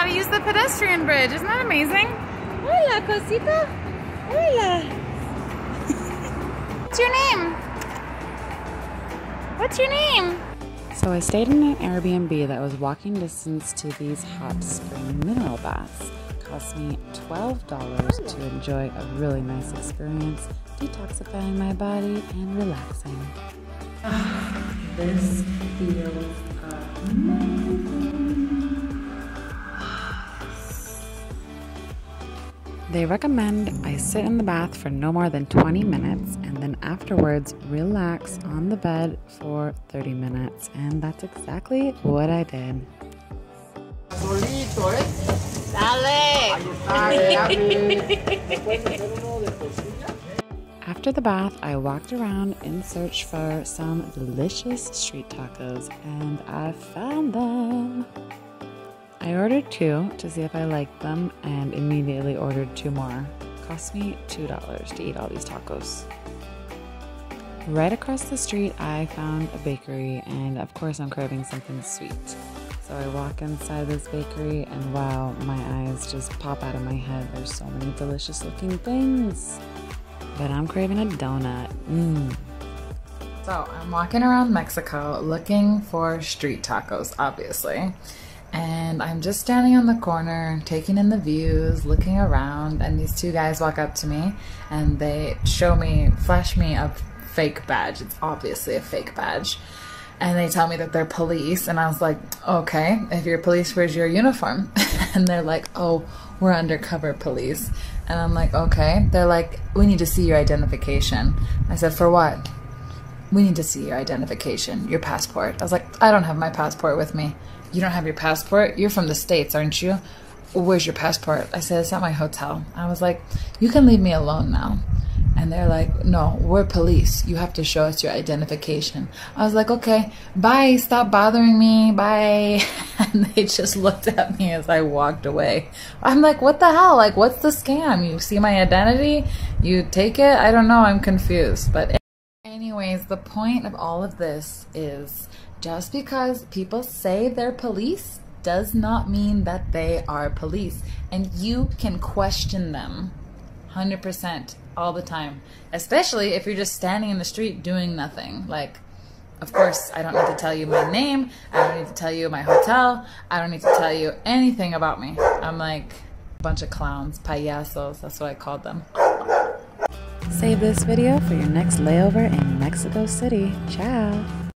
how to use the pedestrian bridge. Isn't that amazing? Hola, cosita. Hola. What's your name? What's your name? So I stayed in an Airbnb that was walking distance to these hot spring mineral baths. It cost me $12 to enjoy a really nice experience, detoxifying my body and relaxing. Ah, this feels amazing. They recommend I sit in the bath for no more than 20 minutes and then afterwards relax on the bed for 30 minutes. And that's exactly what I did. After the bath, I walked around in search for some delicious street tacos and I found them. I ordered two to see if I liked them and immediately ordered two more. cost me $2 to eat all these tacos. Right across the street, I found a bakery, and of course, I'm craving something sweet. So I walk inside this bakery, and wow, my eyes just pop out of my head. There's so many delicious looking things. But I'm craving a donut. Mmm. So I'm walking around Mexico looking for street tacos, obviously and I'm just standing on the corner, taking in the views, looking around, and these two guys walk up to me and they show me, flash me a fake badge. It's obviously a fake badge. And they tell me that they're police, and I was like, okay, if you're police, where's your uniform? and they're like, oh, we're undercover police. And I'm like, okay. They're like, we need to see your identification. I said, for what? We need to see your identification, your passport. I was like, I don't have my passport with me. You don't have your passport? You're from the States, aren't you? Where's your passport? I said, It's at my hotel. I was like, You can leave me alone now. And they're like, No, we're police. You have to show us your identification. I was like, Okay, bye. Stop bothering me. Bye. And they just looked at me as I walked away. I'm like, What the hell? Like, what's the scam? You see my identity? You take it? I don't know. I'm confused. But, anyways, the point of all of this is just because people say they're police does not mean that they are police. And you can question them 100% all the time, especially if you're just standing in the street doing nothing. Like, of course, I don't need to tell you my name. I don't need to tell you my hotel. I don't need to tell you anything about me. I'm like a bunch of clowns, payasos. That's what I called them. Save this video for your next layover in Mexico City. Ciao.